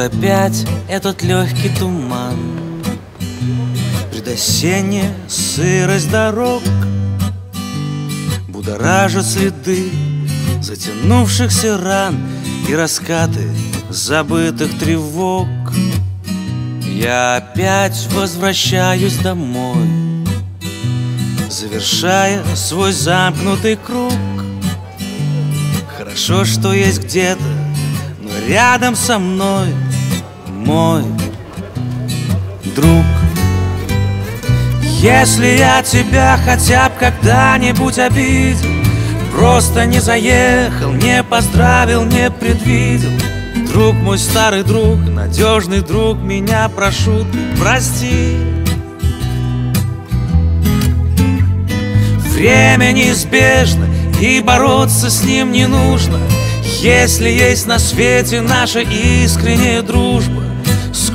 опять этот легкий туман. Предосенняя сырость дорог Будоражат следы затянувшихся ран И раскаты забытых тревог. Я опять возвращаюсь домой Завершая свой замкнутый круг. Хорошо, что есть где-то, но рядом со мной Мой друг. Если я тебя хотя бы когда-нибудь обидел Просто не заехал, не поздравил, не предвидел. Друг мой старый друг, надежный друг, меня прошу, прости. Время неизбежно, и бороться с ним не нужно. Если есть на свете наша искренняя дружба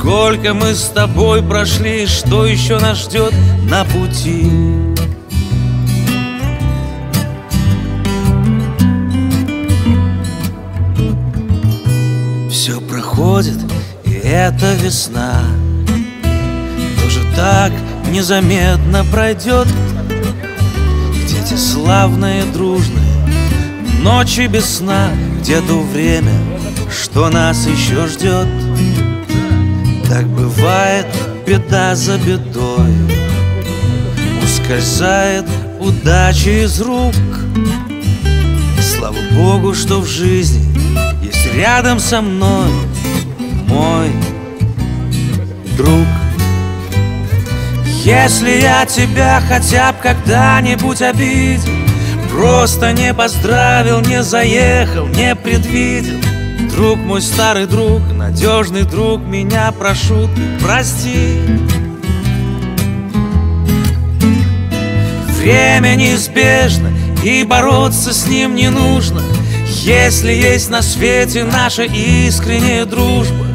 Сколько мы с тобой прошли, что еще нас ждет на пути? Все проходит, и эта весна Тоже так незаметно пройдет. Где те славные, дружные Ночи без сна Где то время, что нас еще ждет Так бывает беда за бедой. Ускользает удача из рук. Слава Богу, что в жизни есть рядом со мной мой друг. Если я тебя хотя бы когда-нибудь обидел, Просто не поздравил, не заехал, не предвидел, Друг мой старый друг, надежный друг, меня прошу, ты прости. Время неизбежно, и бороться с ним не нужно. Если есть на свете наша искренняя дружба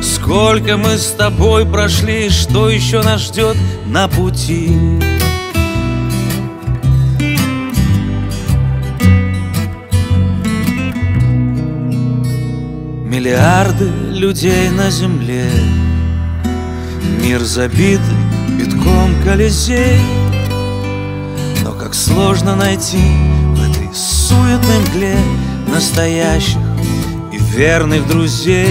Сколько мы с тобой прошли, что еще нас ждет на пути? Миллиарды людей на земле. Мир забитый битком колесей. Но как сложно найти в этой суетной мгле Настоящих и верных друзей.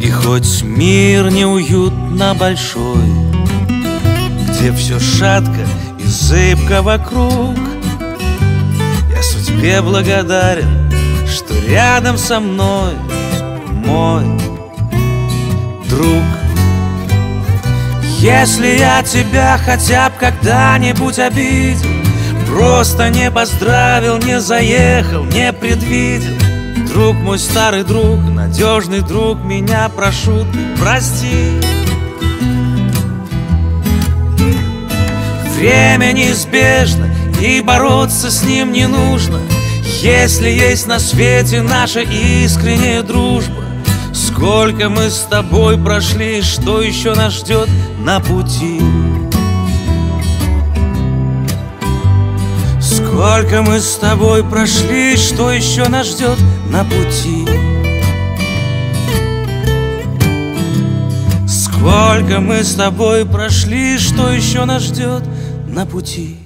И хоть мир неуютно большой Где все шатко и зыбко вокруг Я судьбе благодарен что рядом со мной мой друг. Если я тебя хотя бы когда-нибудь обидел, Просто не поздравил, не заехал, не предвидел, Друг мой старый друг, надежный друг, меня прошу, ты прости. Время неизбежно, и бороться с ним не нужно — если есть на свете наша искренняя дружба Сколько мы с тобой прошли, что еще нас ждет на пути? Сколько мы с тобой прошли, что еще нас ждет на пути? Сколько мы с тобой прошли, что еще нас ждет на пути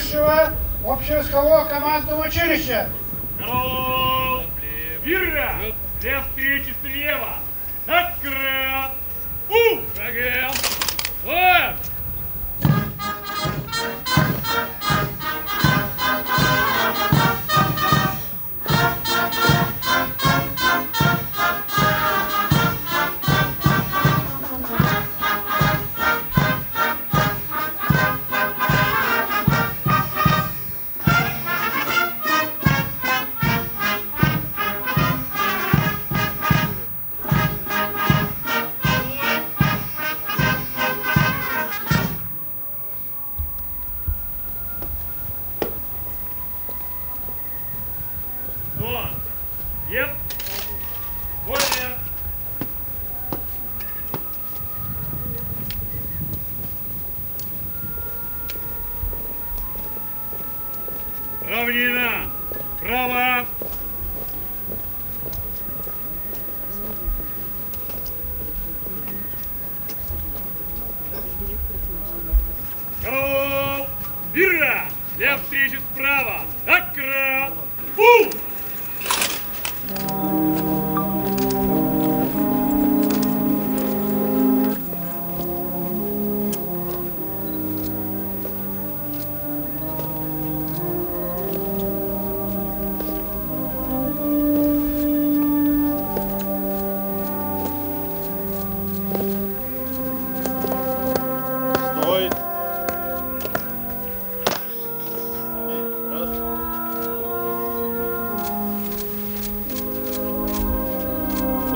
высшего общевойскового командного училища.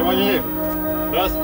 Внимание! Раз.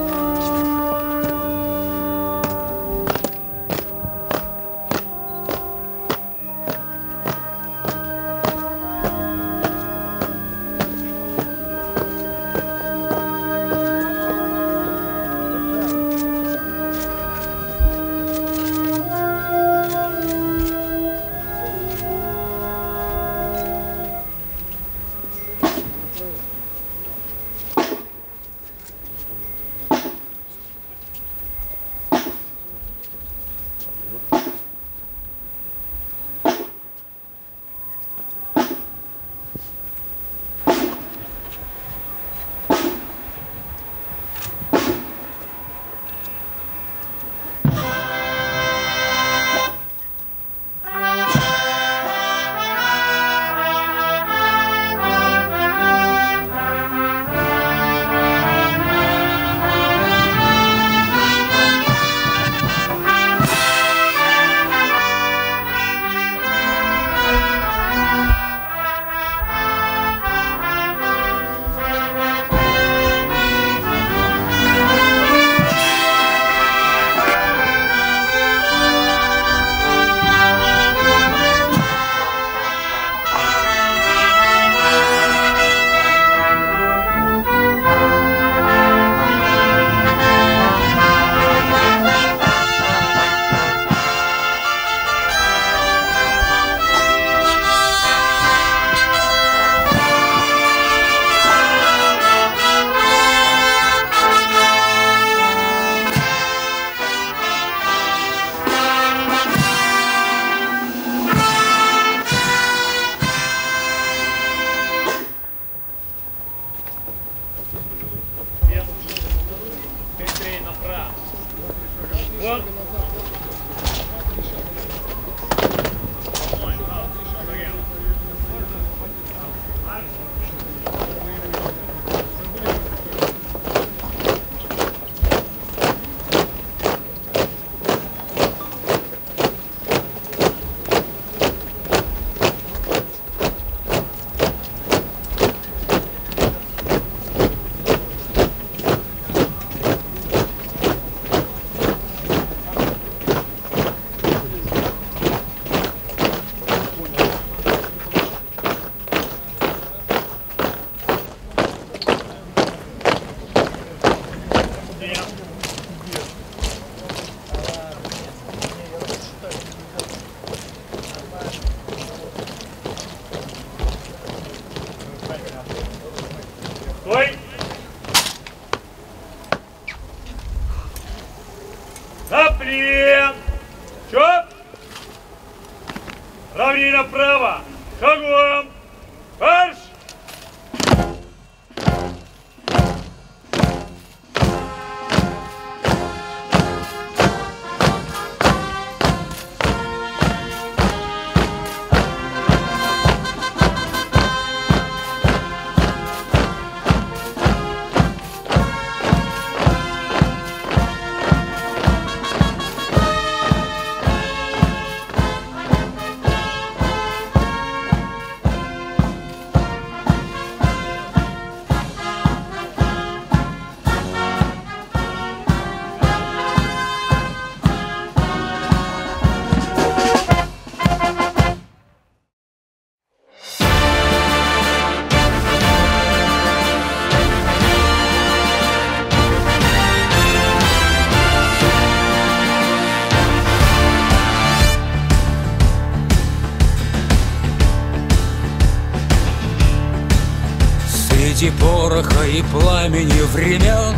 И пламени времен.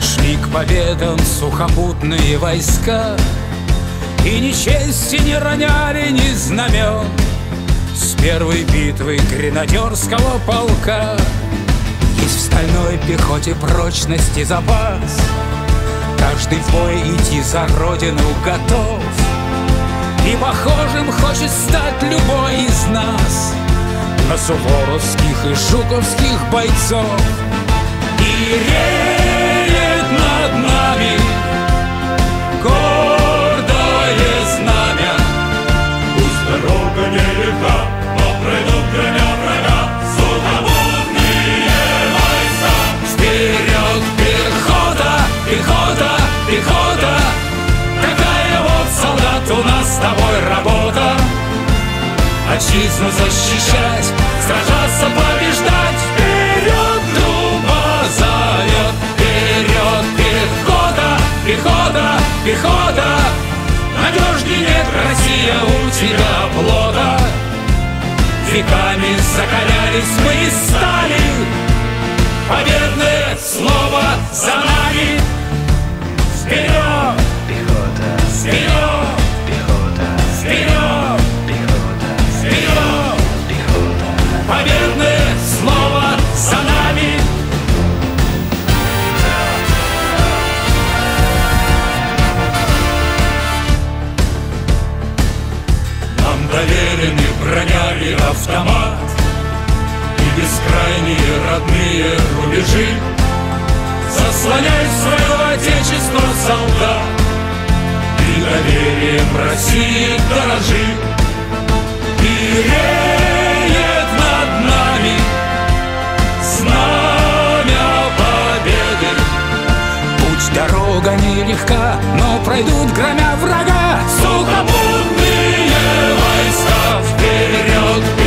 Шли к победам сухопутные войска И ни чести не роняли ни знамен. С первой битвы гренадерского полка Есть в стальной пехоте прочность и запас. Каждый в бой идти за родину готов И похожим хочет стать любой из нас На суворовских и жуковских бойцов. И реет над нами Отчизну защищать, сражаться, побеждать. Вперед труба зовет, вперед пехота, пехота, пехота. Надежней нет Россия у тебя плота Веками закалялись мы и стали. Победное слово за нами. Вперед! Пехота, Вперед! Автомат. И бескрайние родные рубежи. Заслоняй свое отечество, солдат. И доверием России дорожи. И реет над нами Знамя победы. Путь дорога нелегка, но пройдут громя врага Сухопутные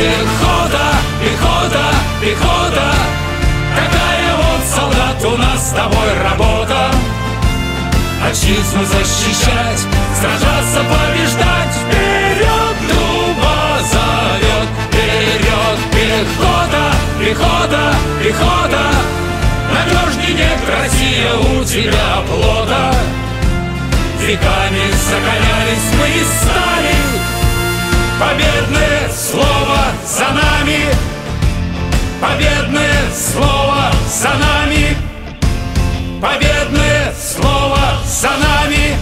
пехота, пехота, пехота. Такая вот, солдат, у нас с тобой работа? Отчизну защищать, сражаться, побеждать. Вперед труба зовет, вперед пехота, пехота, пехота. Надежней нет Россия у тебя плота. Веками закалялись мы и стали Победное слово за нами. Победное слово за нами. Победное слово за нами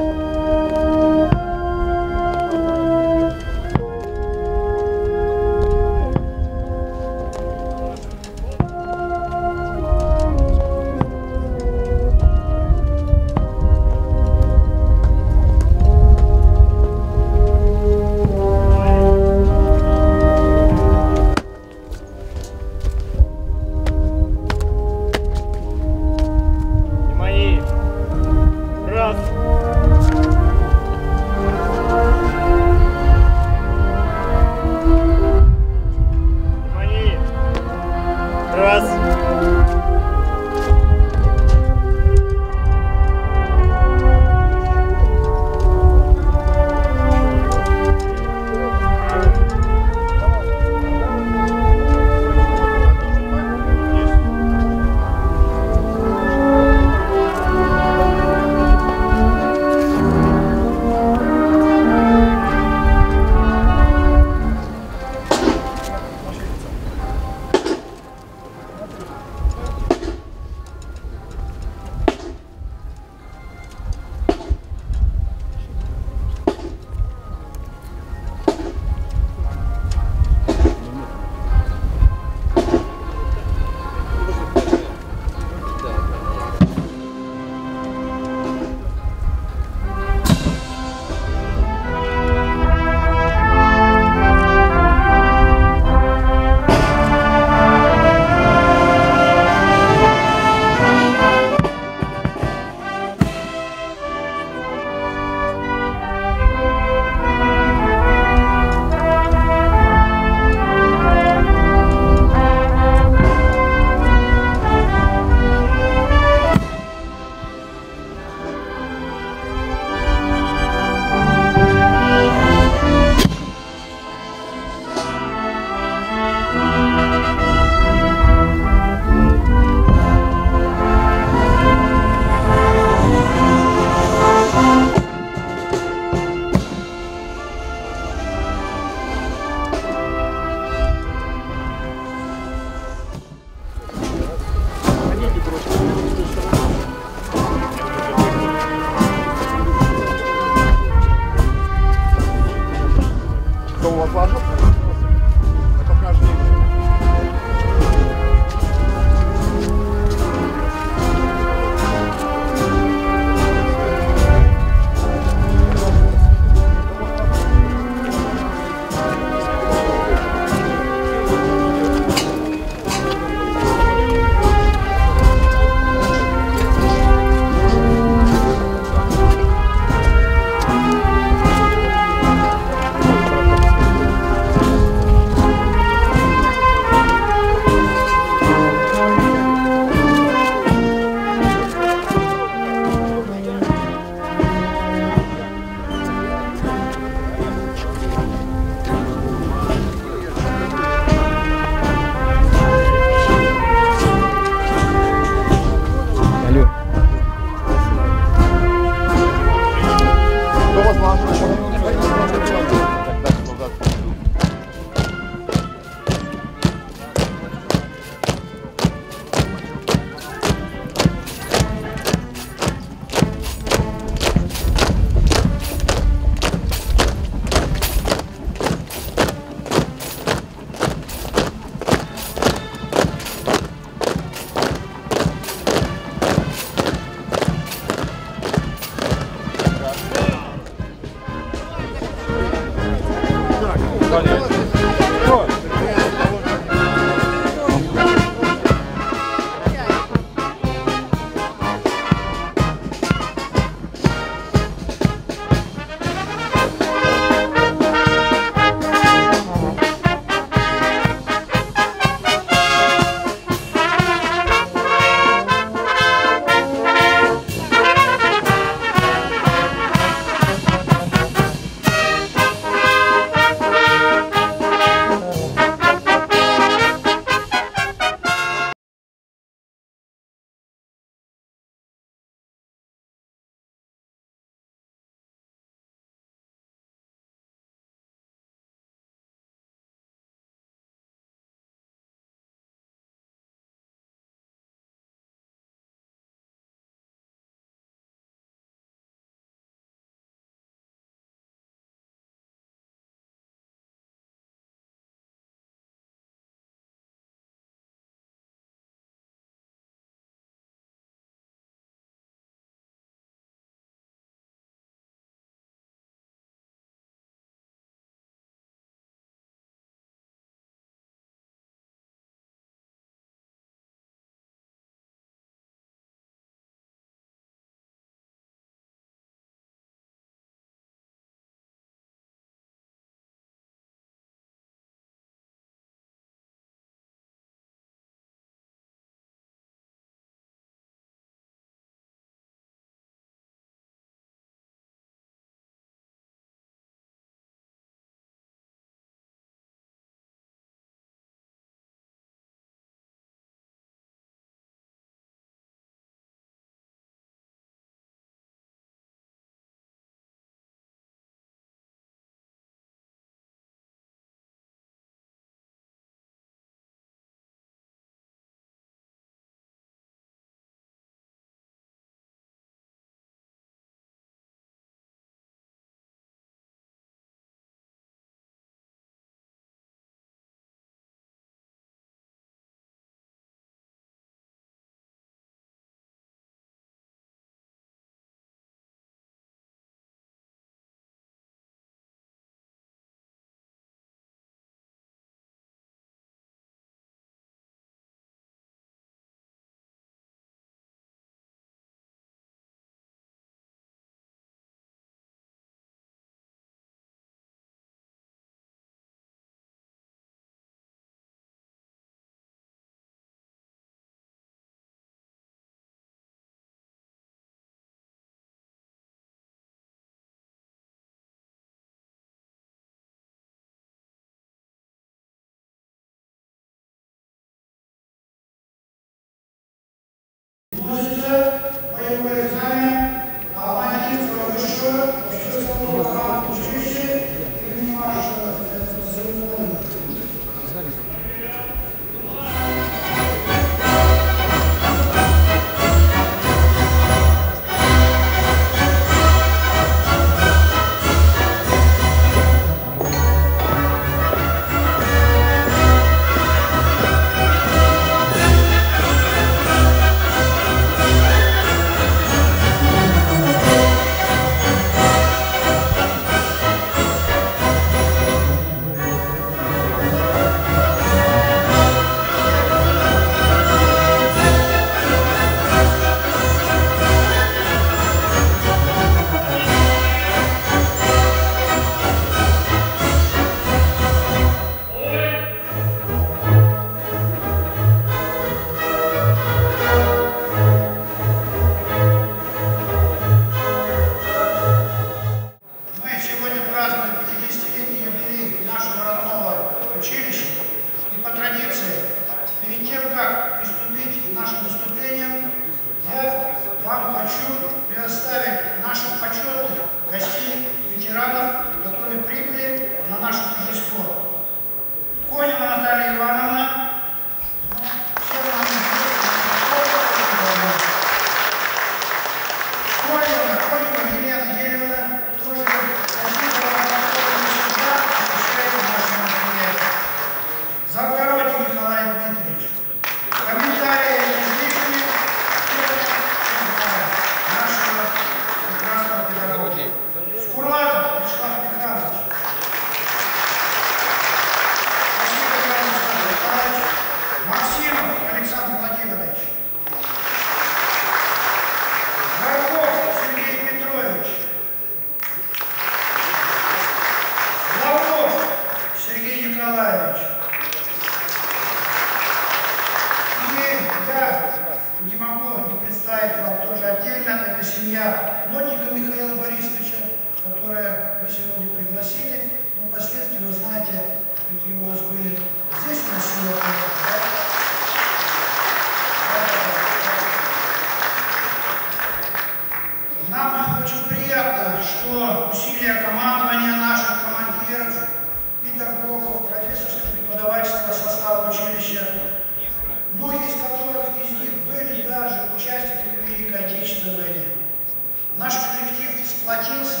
сплотился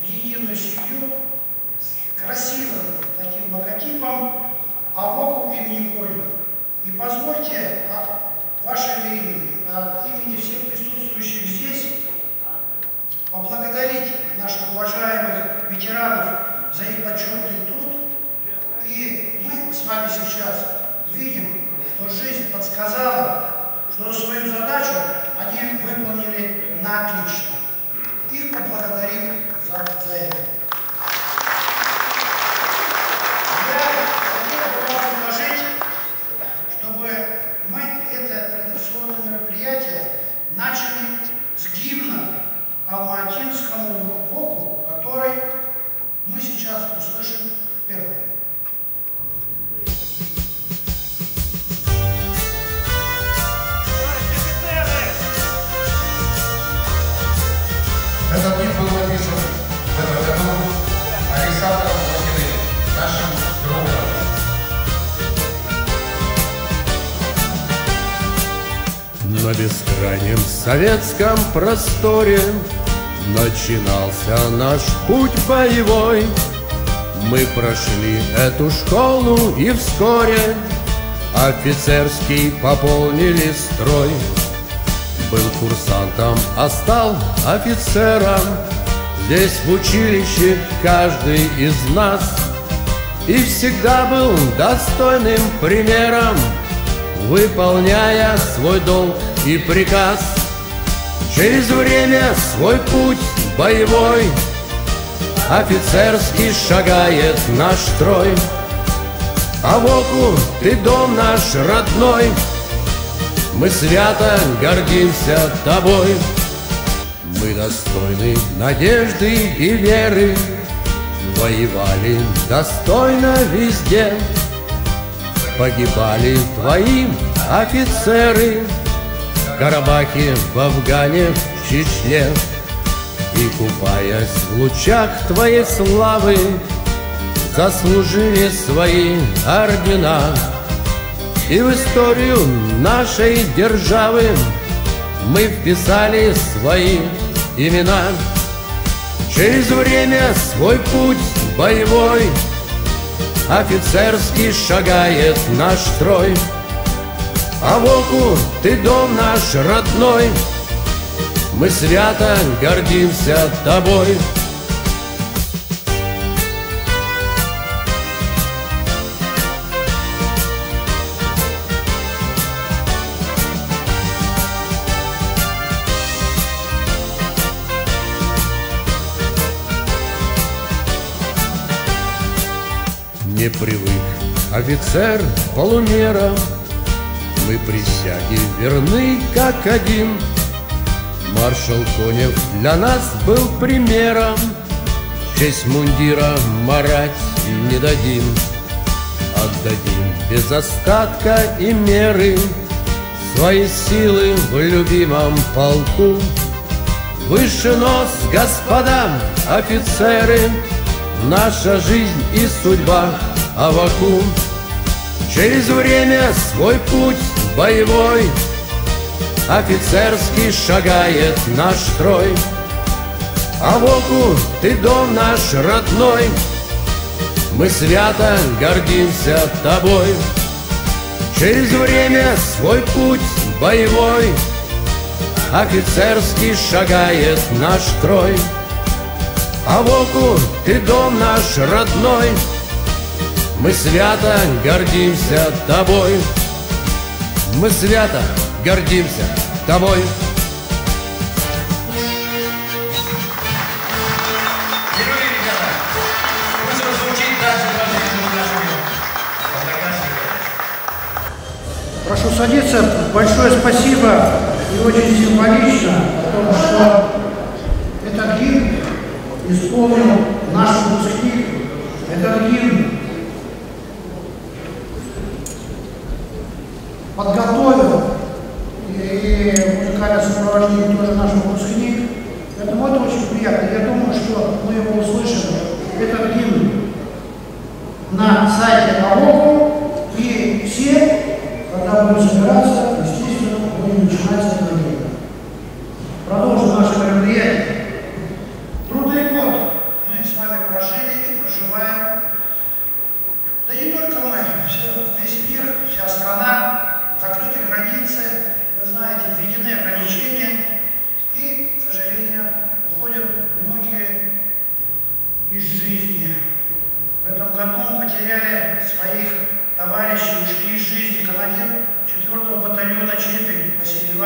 в единую семью с красивым таким логотипом АВОКу имени Колина. И позвольте от вашего имени, от имени всех присутствующих здесь поблагодарить наших уважаемых ветеранов за их почетный труд. И мы с вами сейчас видим, что жизнь подсказала, что свою задачу они выполнили на отлично. Их поблагодарим за, за это. Просторе. Начинался наш путь боевой. Мы прошли эту школу и вскоре Офицерский пополнили строй. Был курсантом, а стал офицером. Здесь в училище каждый из нас И всегда был достойным примером Выполняя свой долг и приказ Через время свой путь боевой. Офицерский шагает наш строй. А воку ты дом наш родной. Мы свято гордимся тобой. Мы достойны надежды и веры. Воевали достойно везде. Погибали твои офицеры Карабахе, в Афгане, в Чечне. И купаясь в лучах твоей славы Заслужили свои ордена. И в историю нашей державы Мы вписали свои имена. Через время свой путь боевой Офицерский шагает наш строй А воку ты дом наш родной. Мы свято гордимся тобой. Не привык офицер полумера Мы присяги верны как один. Маршал Конев для нас был примером. Честь мундира марать не дадим. Отдадим без остатка и меры Свои силы в любимом полку. Выше нос, господа офицеры Наша жизнь и судьба Аваку Через время свой путь боевой Офицерский шагает наш строй. Авоку ты дом наш родной. Мы свято гордимся тобой. Через время свой путь боевой Офицерский шагает наш строй. А воку ты дом наш родной Мы свято гордимся тобой Мы свято гордимся тобой Прошу садиться. Большое спасибо и очень символично о том, что этот гимн исполнил наш выпускник. Этот гимн подготовил и музыкальное сопровождение тоже наш выпускник. Поэтому это очень приятно. Я думаю, что мы его услышим, Это гимн, на сайте АОКу, и все, когда будем собираться,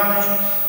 espirituais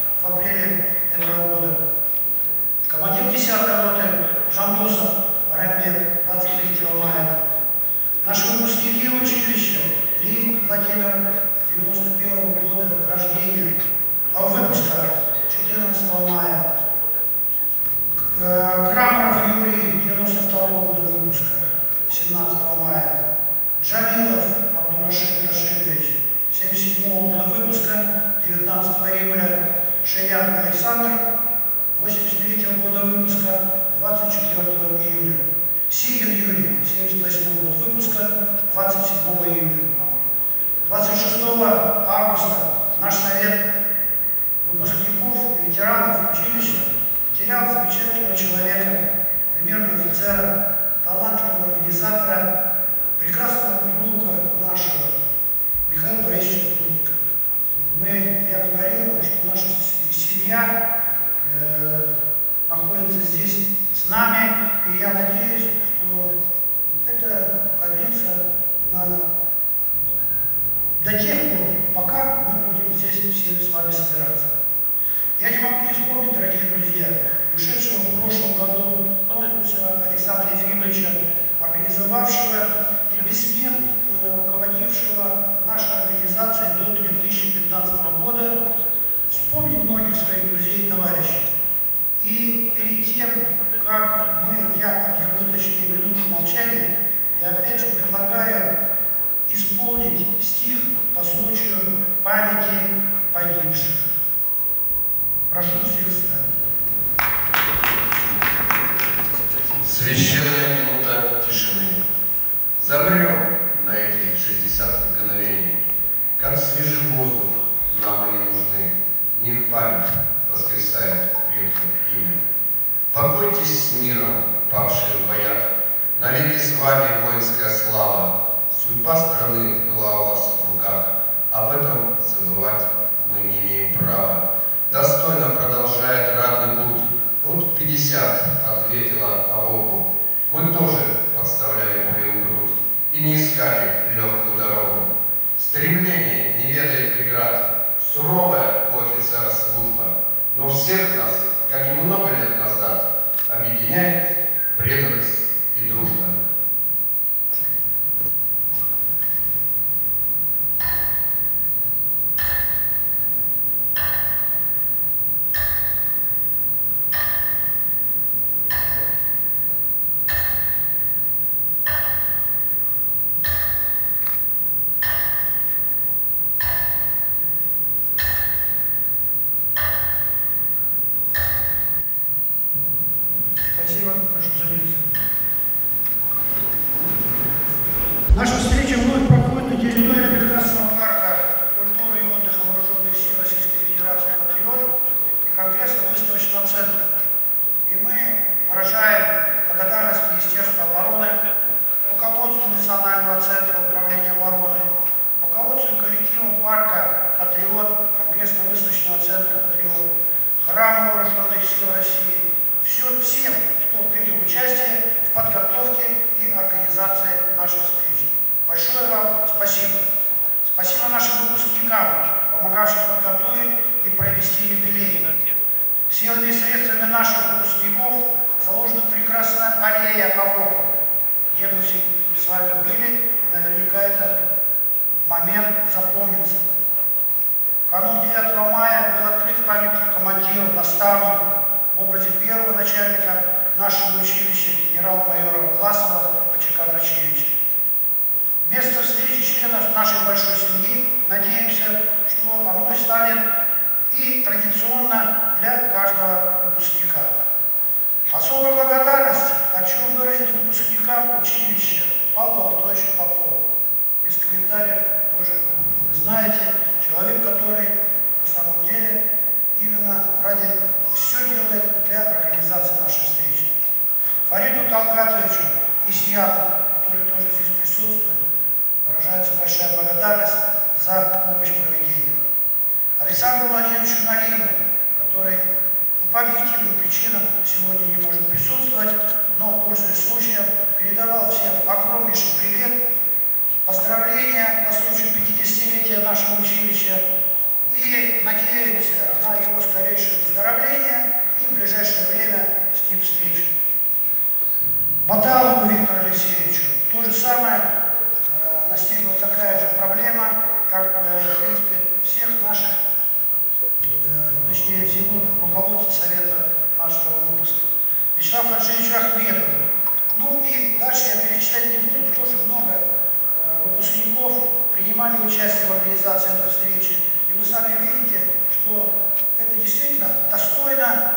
принимали участие в организации этой встречи. И вы сами видите, что это действительно достойно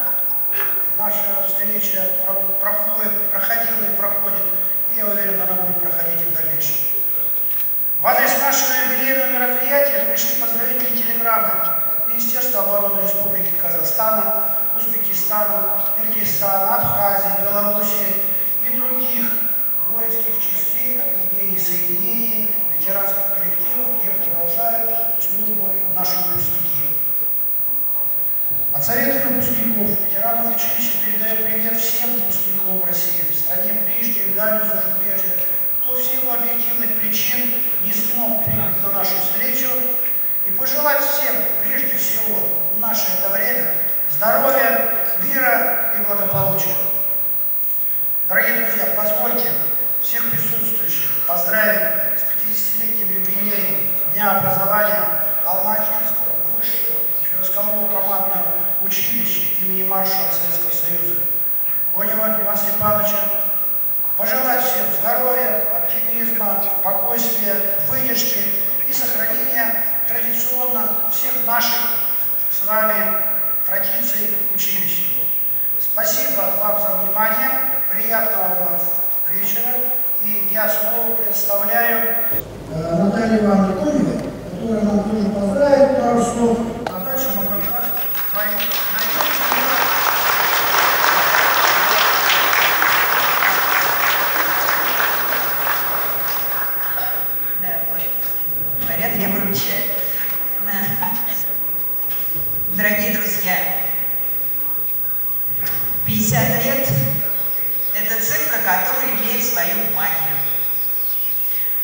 наша встреча проходит, проходила и проходит. И я уверен, она будет проходить и в дальнейшем. В адрес нашего юбилейного мероприятия пришли поздравительные телеграммы Министерства обороны Республики Казахстана, Узбекистана, Киргизстана, Абхазии, Белоруссии и других воинских частей, объединений, соединений, ветеранских продолжают службу наши выпускники. От Совета выпускников, ветеранов училища передаю привет всем выпускникам России, в стране ближней и дальней зарубежья, кто в силу объективных причин не смог прибыть на нашу встречу, и пожелать всем, прежде всего, в наше это время, здоровья, мира и благополучия. Дорогие друзья, позвольте всех присутствующих поздравить с 50-летним юбилеем Дня образования Алматинского высшего общевойскового командного училища имени маршала Советского Союза Конева Ивана Степановича. Пожелать всем здоровья, оптимизма, спокойствия, выдержки и сохранения традиционно всех наших с вами традиций училища. Спасибо вам за внимание, приятного вам вечера. И я снова представляю э, Наталью Ивановну Коневой, которая нам тоже поздравит пару слов. А дальше мы как раз пойдем. Да, вот. Говорят, я выручаю. Да. Дорогие друзья, 50 лет – это цифра, которая имеет свою магию.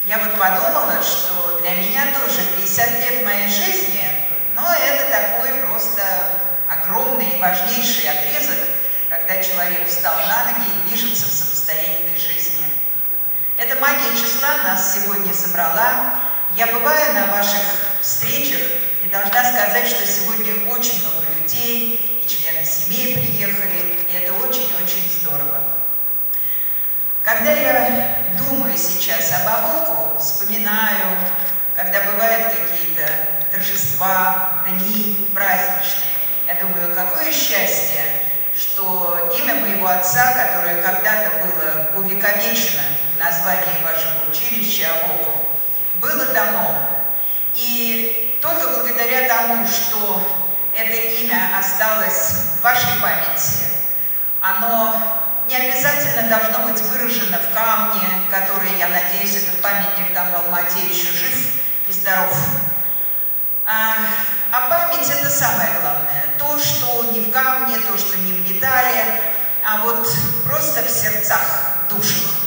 Я вот подумала, что для меня тоже 50 лет моей жизни, но это такой просто огромный и важнейший отрезок, когда человек встал на ноги и движется в самостоятельной жизни. Эта магия числа нас сегодня собрала. Я бываю на ваших встречах и должна сказать, что сегодня очень много людей, и члены семей приехали, и это очень-очень здорово. Когда я думаю сейчас об Авоку, вспоминаю, когда бывают какие-то торжества, дни праздничные, я думаю, какое счастье, что имя моего отца, которое когда-то было увековечено в названии вашего училища Авоку, было дано. И только благодаря тому, что это имя осталось в вашей памяти, оно не обязательно должно быть выражено в камне, который, я надеюсь, этот памятник там в Алмате еще жив и здоров. А, а память это самое главное. То, что не в камне, то, что не в металле, а вот просто в сердцах, душах.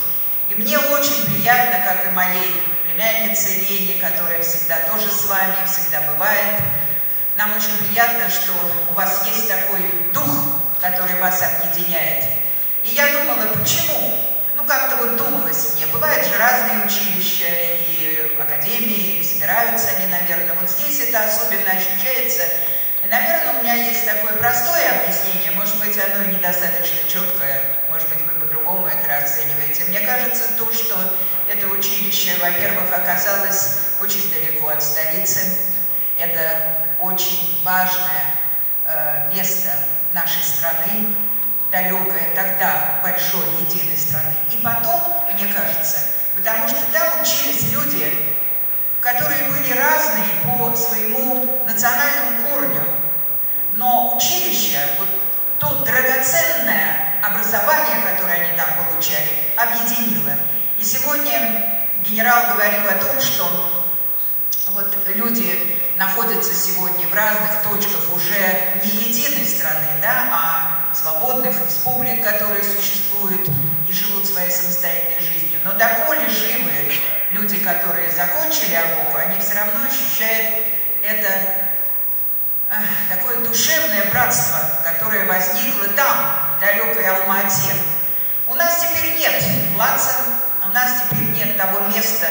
И мне очень приятно, как и моей племяннице Лене, которая всегда тоже с вами, всегда бывает. Нам очень приятно, что у вас есть такой дух, который вас объединяет. И я думала, почему? Ну, как-то вот думалось мне. Бывают же разные училища и академии, собираются они, наверное. Вот здесь это особенно ощущается. Наверное, у меня есть такое простое объяснение. Может быть, оно недостаточно четкое. Может быть, вы по-другому это расцениваете. Мне кажется, то, что это училище, во-первых, оказалось очень далеко от столицы. Это очень важное э, место нашей страны, далекое тогда большой единой страны. И потом, мне кажется, потому что там учились люди, которые были разные по своему национальному корню. Но училище, вот то драгоценное образование, которое они там получали, объединило. И сегодня генерал говорил о том, что вот люди находятся сегодня в разных точках уже не единой страны, да, а свободных республик, которые существуют и живут своей самостоятельной жизнью. Но доколе живы люди, которые закончили АВОКу, они все равно ощущают это такое душевное братство, которое возникло там, в далекой Алмате. У нас теперь нет плаца, у нас теперь нет того места,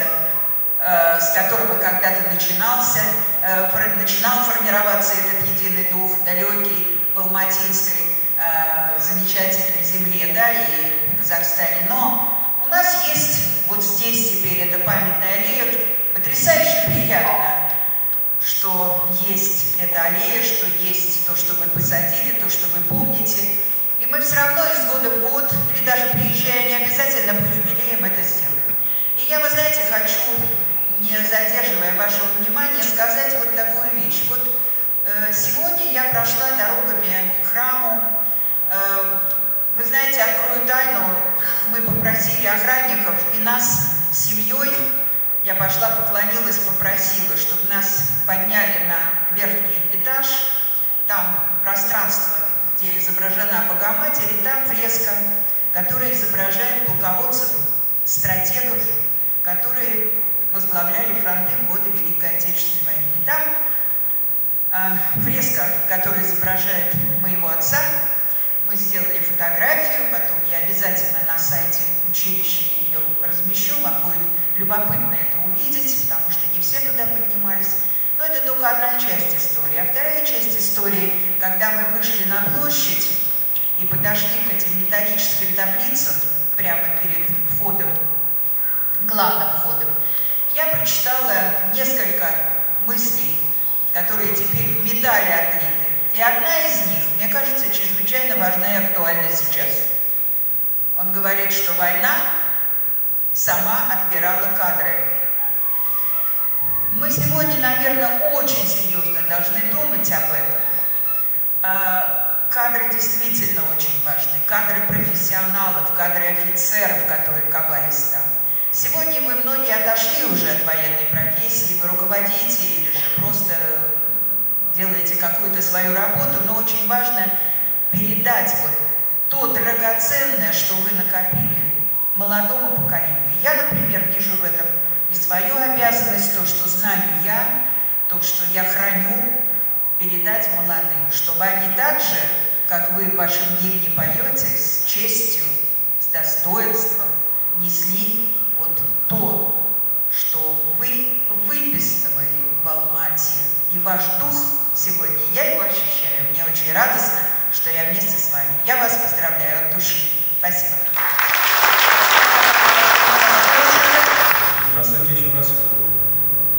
э, с которого когда-то начинался, э, начинал формироваться этот единый дух, далекий в Алматинской э, замечательной земле, да, и в Казахстане. Но у нас есть вот здесь теперь эта памятная аллея, потрясающе приятно, что есть эта аллея, что есть то, что вы посадили, то, что вы помните. И мы все равно из года в год, или даже приезжая, не обязательно по юбилеям это сделаем. И я, вы знаете, хочу, не задерживая вашего внимания, сказать вот такую вещь. Вот э, сегодня я прошла дорогами к храму. Э, вы знаете, открою тайну, мы попросили охранников и нас семьей я пошла, поклонилась, попросила, чтобы нас подняли на верхний этаж. Там пространство, где изображена Богоматерь, и там фреска, которая изображает полководцев, стратегов, которые возглавляли фронты в годы Великой Отечественной войны. И там э, фреска, которая изображает моего отца, мы сделали фотографию, потом я обязательно на сайте училища ее размещу, вам будет любопытно это увидеть, потому что не все туда поднимались. Но это только одна часть истории. А вторая часть истории, когда мы вышли на площадь и подошли к этим металлическим таблицам прямо перед входом, главным входом, я прочитала несколько мыслей, которые теперь в медали отлиты. И одна из них, мне кажется, чрезвычайно важна и актуальна сейчас. Он говорит, что война сама отбирала кадры. Мы сегодня, наверное, очень серьезно должны думать об этом. А, кадры действительно очень важны. Кадры профессионалов, кадры офицеров, которые ковались там. Сегодня вы многие отошли уже от военной профессии, вы руководите или же просто делаете какую-то свою работу, но очень важно передать вот то драгоценное, что вы накопили молодому поколению. Я, например, вижу в этом и свою обязанность, то, что знаю я, то, что я храню, передать молодым, чтобы они так же, как вы в вашем гимне поете, с честью, с достоинством несли вот то, что вы выписывали в Алмате. И ваш дух сегодня, я его ощущаю. Мне очень радостно, что я вместе с вами. Я вас поздравляю от души. Спасибо. Здравствуйте еще раз.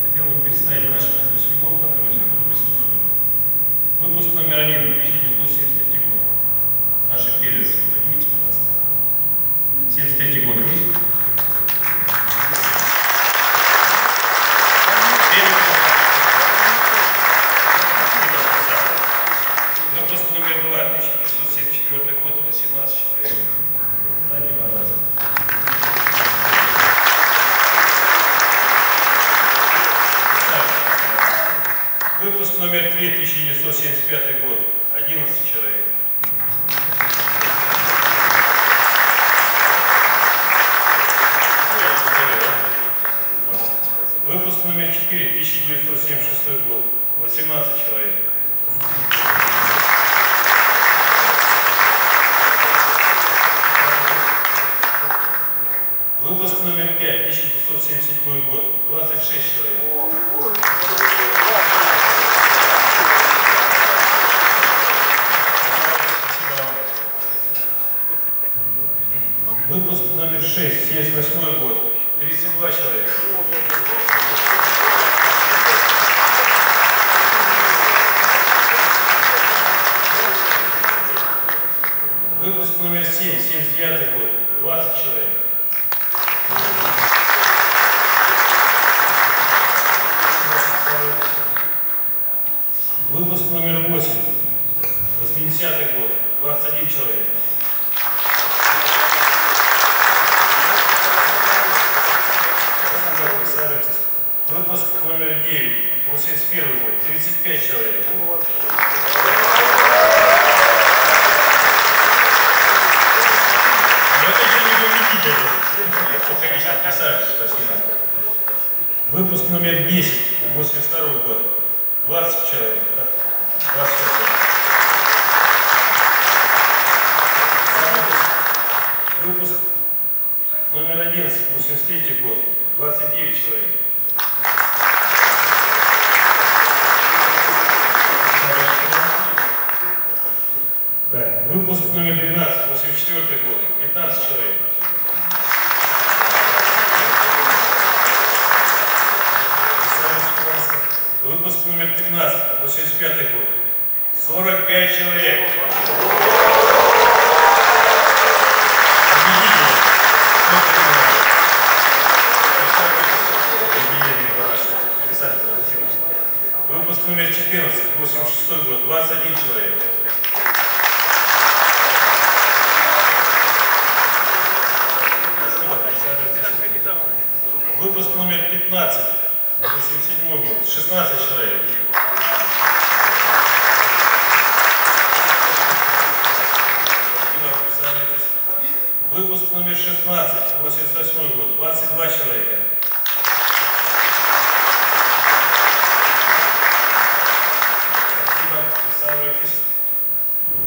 Хотел бы представить наших выпускников, которые сегодня присутствуют. Выпуск номер один, 1973 год. Наши первенцы. Поднимите, пожалуйста. 73 год. Выпуск номер два, 1974 год, 18 человек. Дайте, пожалуйста. Выпуск номер 3, 1975 год, 11 человек. Выпуск номер 4, 1976 год, 18 человек.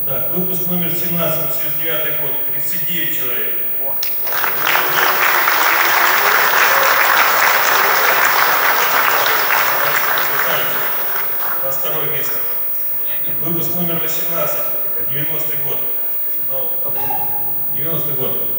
Так, выпуск номер 17, 69 год, 39 человек. Во второе место. Выпуск номер 18, 90 год. Ну, 90 год.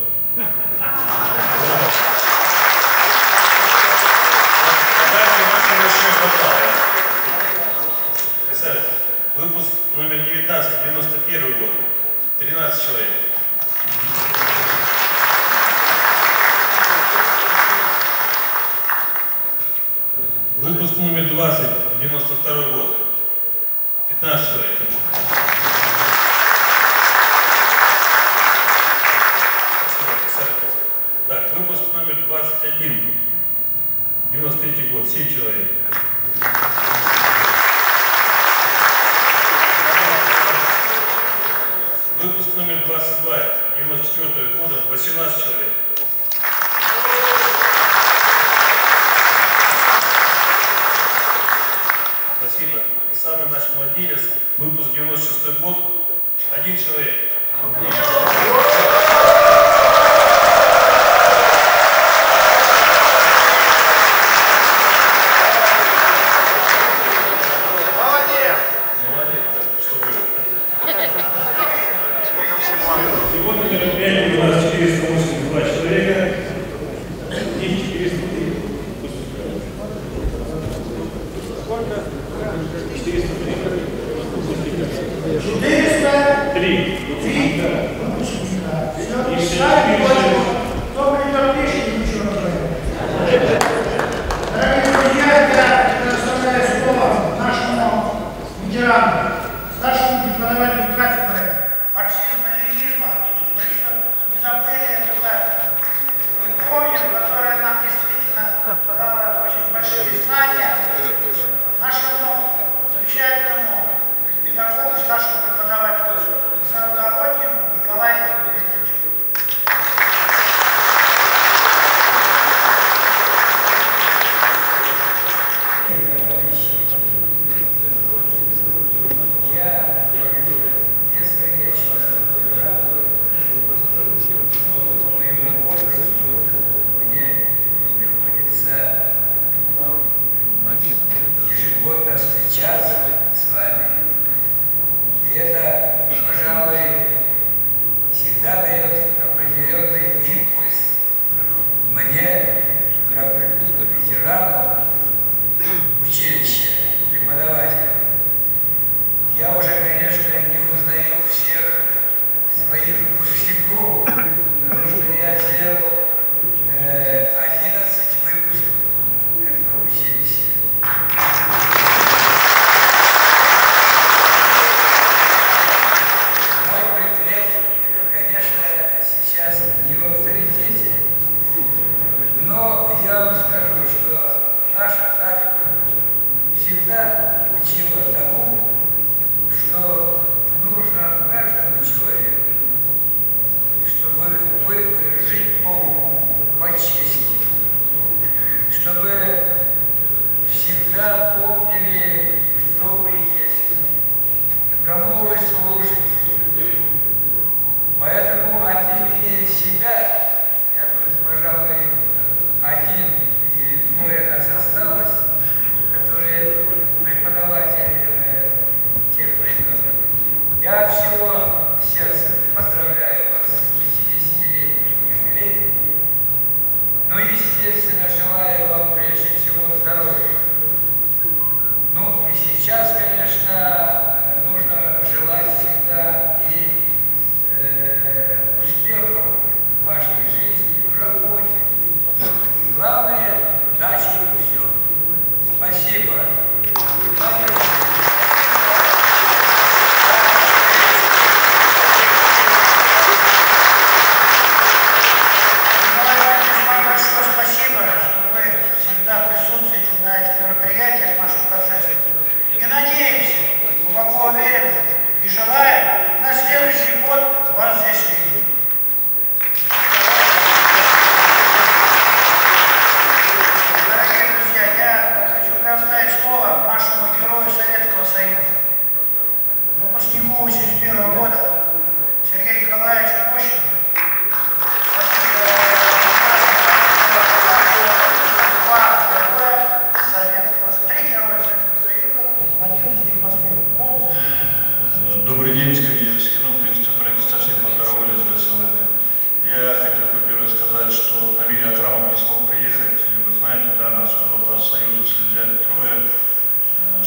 Yeah.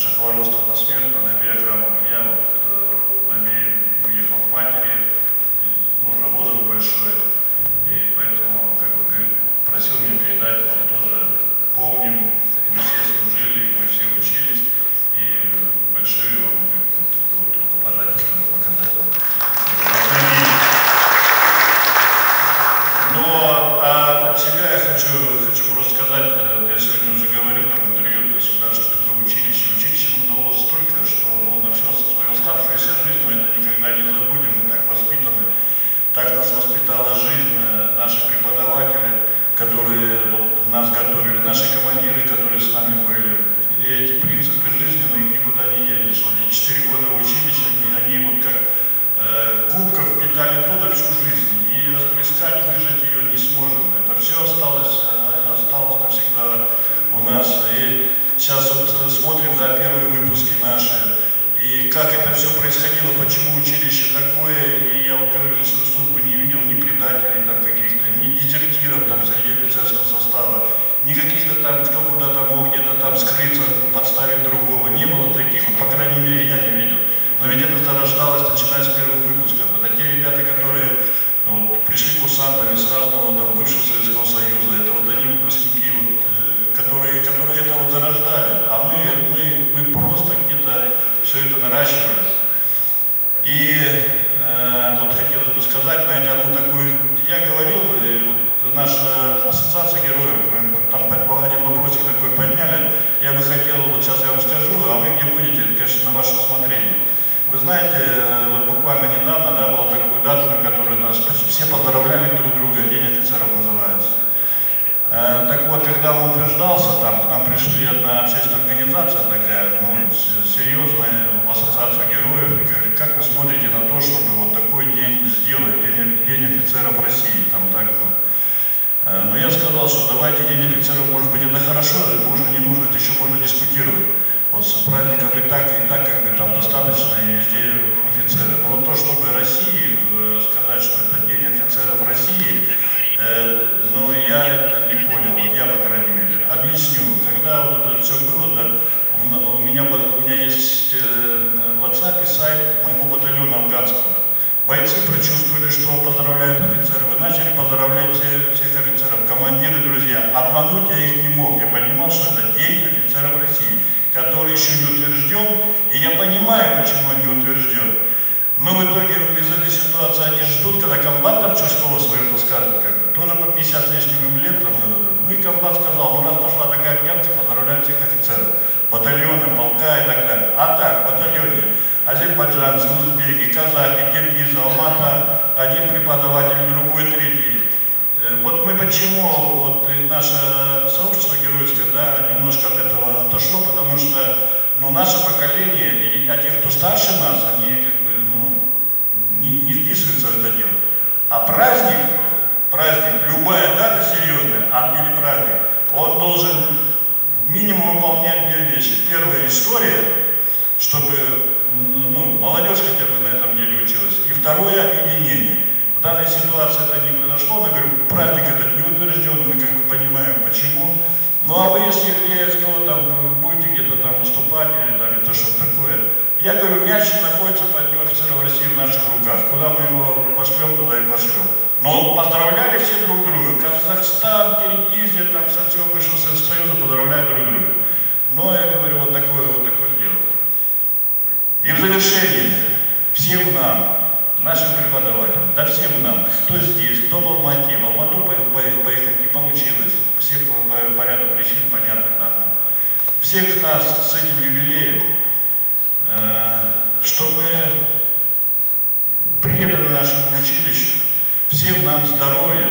Э, Шахваростов посмертно, Наби Акрамов и я. Вот, э, Наби уехал к матери, ну, уже возраст большой. И поэтому, как бы, просил меня передать, он тоже помним, мы все служили, мы все учились. И большое вам как бы, вот рукопожатие показать. Но а, от себя я хочу, хочу просто сказать, э, я сегодня уже говорил там в интервью государственное Петрово училище. Училище нам удалось столько, что ну, на всю свою оставшуюся жизнь мы это никогда не забудем, мы так воспитаны, так нас воспитала жизнь, э, наши преподаватели, которые вот, нас готовили, наши командиры, которые с нами были. И эти принципы жизни, ну, их никуда не денешь. Они четыре года в училище, они, они вот как э, губка впитали туда всю жизнь. И расплескать, выжать ее не сможем. Это все осталось, э, осталось навсегда у нас. И сейчас вот э, смотрим за первые выпуски наши. И как это все происходило, почему училище такое, и я вот говорю, свою службу не видел ни предателей там каких-то, ни дезертиров там среди офицерского состава, ни каких-то там, кто куда-то мог где-то там скрыться, подставить другого. Не было таких, по крайней мере, я не видел. Но ведь это зарождалось, начиная с первых выпусков. Это те ребята, которые вот, пришли курсантами с разного там, бывшего Советского Союза. Это вот они выпускники, вот, э, которые, которые это вот зарождали. А мы, мы, мы просто где-то все это наращивали. И э, вот хотелось бы сказать, знаете, одну такую, я говорил, и вот наша ассоциация героев, мы там по один вопросик такой подняли, я бы хотел, вот сейчас я вам скажу, а вы где будете, это, конечно, на ваше усмотрение. Вы знаете, э, вот буквально недавно, да, была такую дату, на которую нас все поздравляли друг друга, День офицеров называется. Э, Так вот, когда он утверждался, там к нам пришли одна общественная организация такая, ну, серьезная, в Ассоциацию героев, и говорит, как вы смотрите на то, чтобы вот такой день сделать, День, день офицеров России, там так вот. Э, Но я сказал, что давайте День офицеров, может быть, это хорошо, можно, не нужно, это еще можно дискутировать. Вот с праздником и так, и так, как бы там достаточно, и везде офицеры. Но вот то, чтобы России э, что это День офицеров России, э, ну, я это не понял, вот я, по крайней мере. Объясню. Когда вот это все было, да, у у меня, у меня есть э, в WhatsApp сайт моего батальона афганского. Бойцы прочувствовали, что поздравляют офицеров, и начали поздравлять всех, всех офицеров, командиры, друзья. Обмануть я их не мог. Я понимал, что это День офицеров России, который еще не утвержден, и я понимаю, почему он не утвержден. Но в итоге из этой ситуации они ждут, когда комбат там что слово свое скажет, как бы, тоже по 50 с лишним им лет. Там, э, ну и комбат сказал, ну раз пошла такая пьянка, поздравляем всех офицеров. Батальоны, полка и так далее. А так, батальоне азербайджанцы, узбеки, казахи, киргизы, алмата, один преподаватель, другой, третий. Э, Вот мы почему, вот и наше сообщество геройское, да, немножко от этого отошло, потому что, ну, наше поколение, и а те, кто старше нас, они, не, не вписываются в это дело. А праздник, праздник, любая дата серьезная, а или праздник, он должен минимум выполнять две вещи. Первая история, чтобы ну, молодежь хотя бы на этом деле училась. И второе объединение. В данной ситуации это не произошло, но говорю, праздник этот не утвержден, мы как бы понимаем, почему. Ну а вы, если что там будете где-то там выступать или там это что-то такое, я говорю, мяч находится под Днем офицеров России в наших руках. Куда мы его пошлем, туда и пошлем. Но поздравляли все друг друга. Казахстан, Киргизия, там со всего бывшего Союза поздравляют друг друга. Но я говорю, вот такое, вот такое дело. И в завершение всем нам, нашим преподавателям, да всем нам, кто здесь, кто в Алмате, в Алмату поехать не получилось, всех по, по ряду причин, понятно, нам. Всех нас с этим юбилеем, чтобы преданы нашему училищу, всем нам здоровья.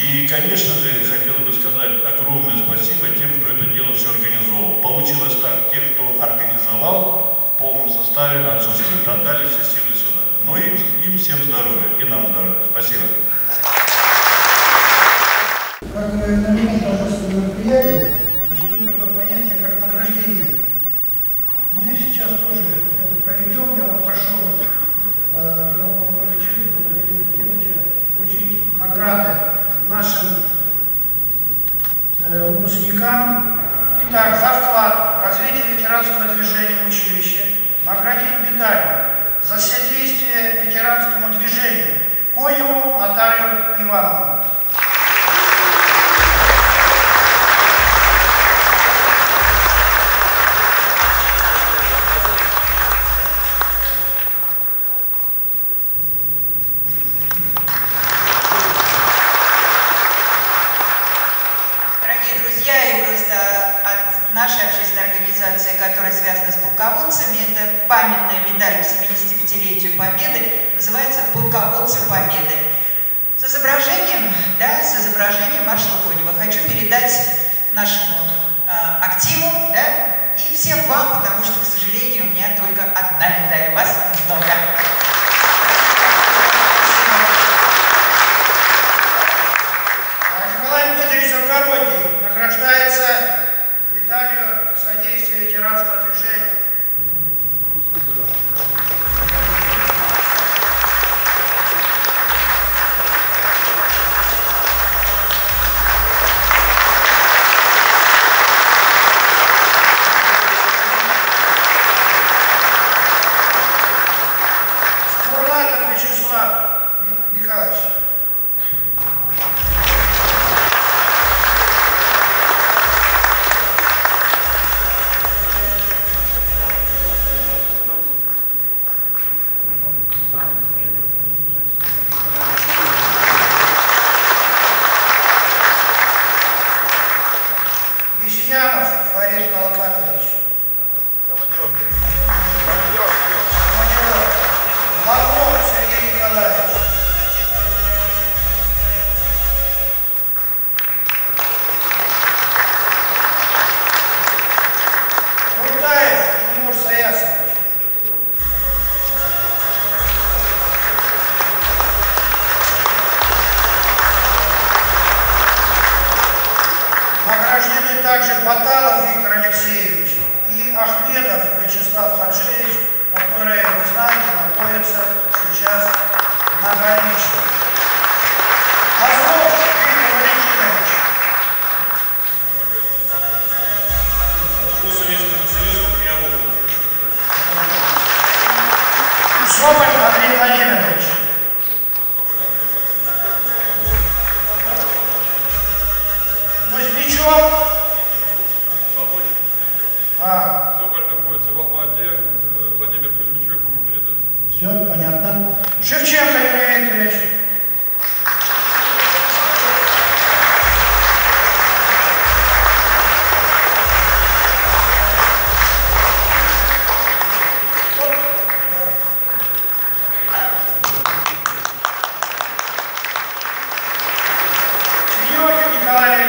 И, конечно же, хотел бы сказать огромное спасибо тем, кто это дело все организовал. Получилось так, те, кто организовал в полном составе, отсутствуют, отдали все силы сюда. Но им, им всем здоровья и нам здоровья. Спасибо. Как на любом торжественном мероприятии существует такое понятие, как награждение. Мы сейчас тоже это проведем. Я попрошу э, Героя Павловича Владимира Никитовича вручить награды нашим э, выпускникам. Итак, за вклад в развитие ветеранского движения училище наградить медалью за содействие ветеранскому движению Коневу Наталью Ивановну. И просто от нашей общественной организации, которая связана с полководцами, это памятная медаль к 75-летию Победы, называется «Полководцы Победы». С изображением, да, с изображением маршала Конева хочу передать нашему э, активу, да, и всем вам, потому что, к сожалению, у меня только одна медаль, вас много. time.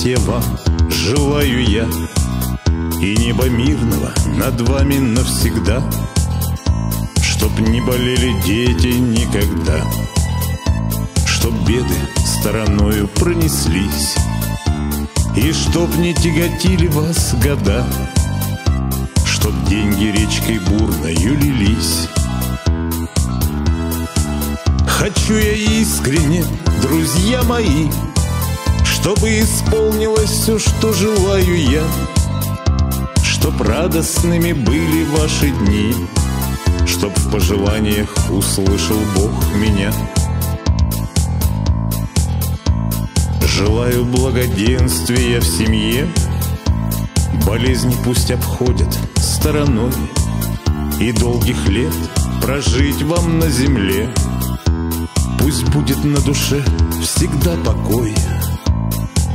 Счастья вам желаю я. И неба мирного над вами навсегда Чтоб не болели дети никогда Чтоб беды стороною пронеслись И чтоб не тяготили вас года Чтоб деньги речкой бурною лились. Хочу я искренне, друзья мои Чтобы исполнилось все, что желаю я. Чтоб радостными были ваши дни. Чтоб в пожеланиях услышал Бог меня. Желаю благоденствия в семье. Болезни пусть обходят стороной. И долгих лет прожить вам на земле. Пусть будет на душе всегда покой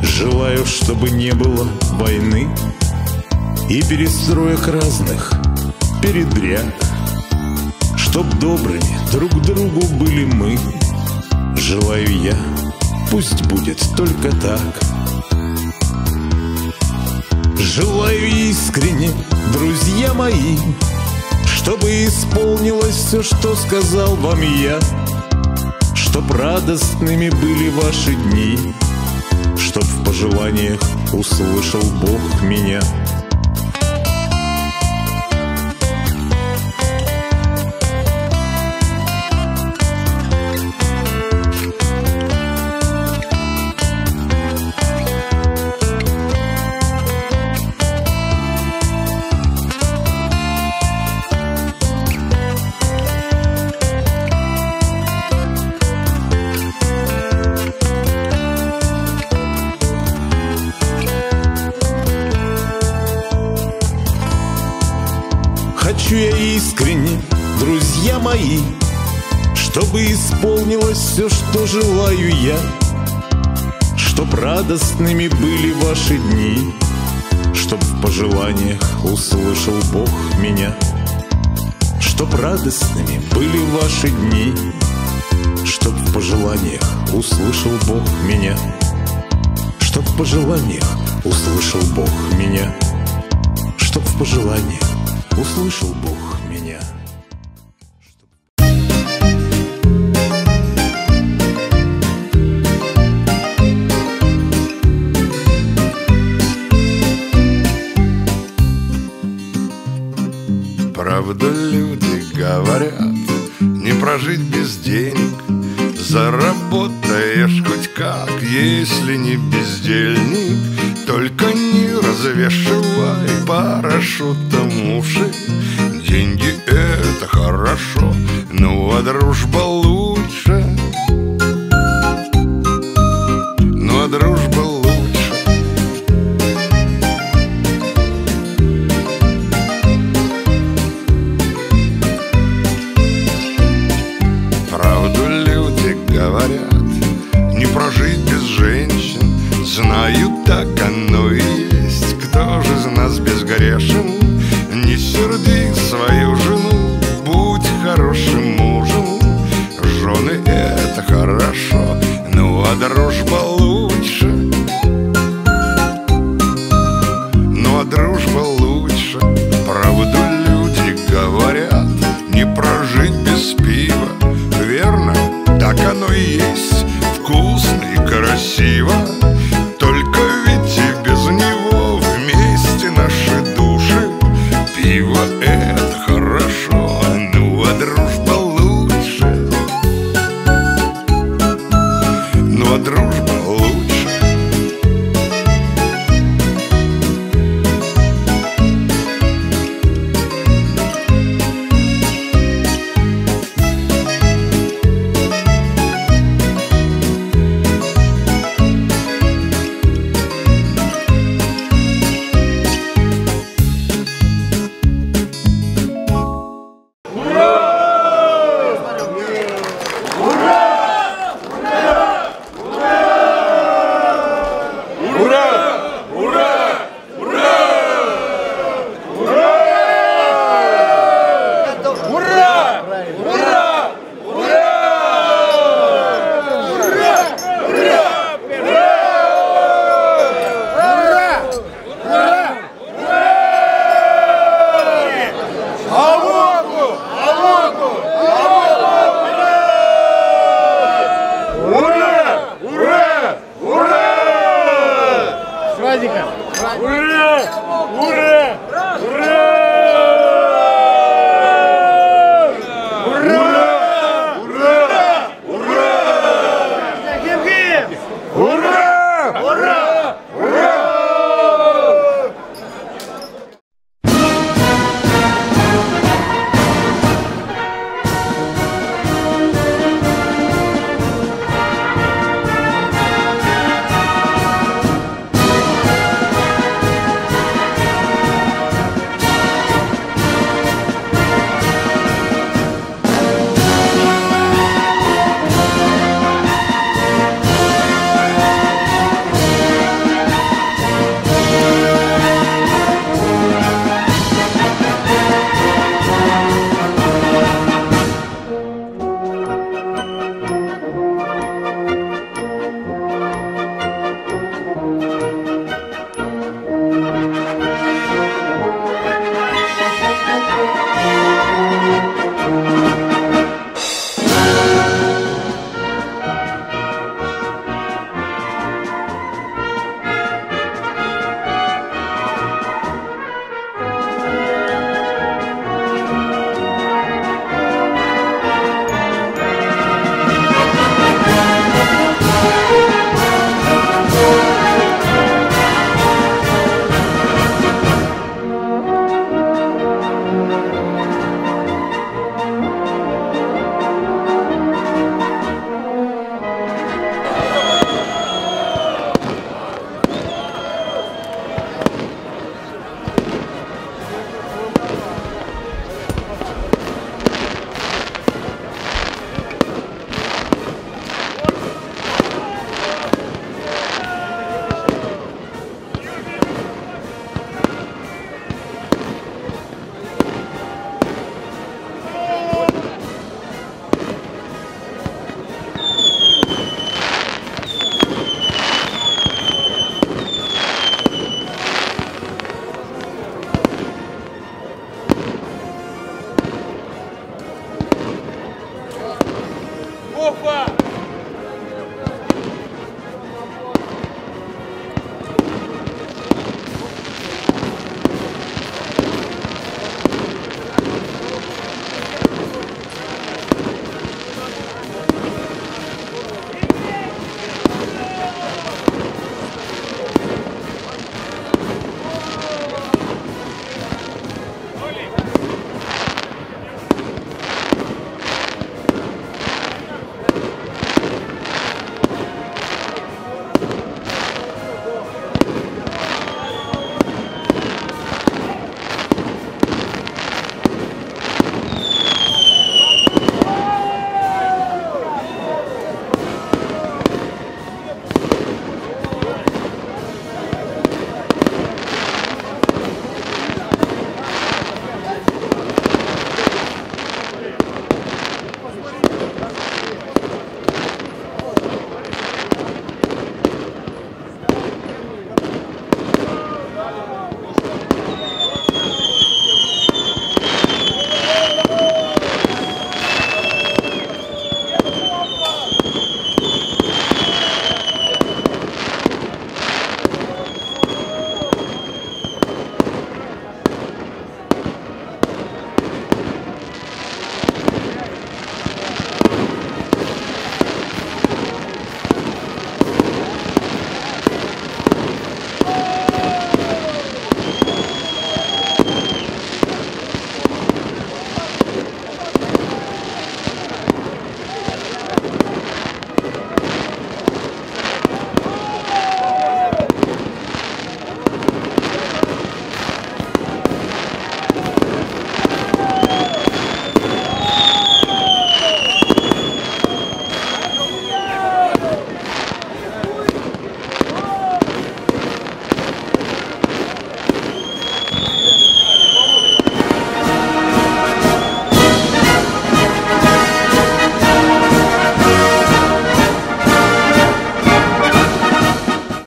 Желаю, чтобы не было войны И перестроек разных передряг Чтоб добрыми друг другу были мы. Желаю я, пусть будет только так. Желаю искренне, друзья мои Чтобы исполнилось все, что сказал вам я Чтоб радостными были ваши дни Чтоб в пожеланиях услышал Бог меня мои, Чтобы исполнилось все, что желаю я, Чтоб радостными были ваши дни, Чтоб в пожеланиях услышал Бог меня, Чтоб радостными были ваши дни, Чтоб в пожеланиях услышал Бог меня, Чтоб в пожеланиях услышал Бог меня, Чтоб в пожеланиях услышал Бог.